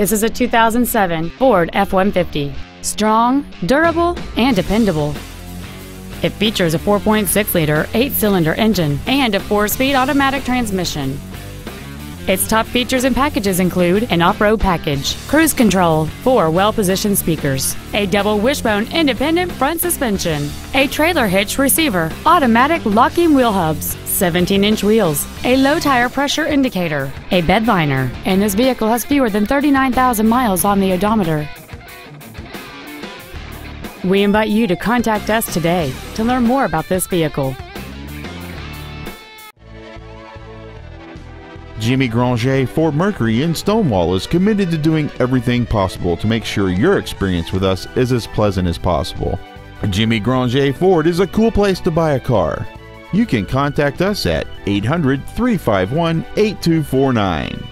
This is a 2007 Ford F-150. Strong, durable, and dependable. It features a 4.6-liter, eight-cylinder engine and a four-speed automatic transmission. Its top features and packages include an off-road package, cruise control, four well-positioned speakers, a double wishbone independent front suspension, a trailer hitch receiver, automatic locking wheel hubs, 17-inch wheels, a low tire pressure indicator, a bed liner, and this vehicle has fewer than 39,000 miles on the odometer. We invite you to contact us today to learn more about this vehicle. Jimmy Granger Ford Mercury in Stonewall is committed to doing everything possible to make sure your experience with us is as pleasant as possible. Jimmy Granger Ford is a cool place to buy a car. You can contact us at 800 351 8249.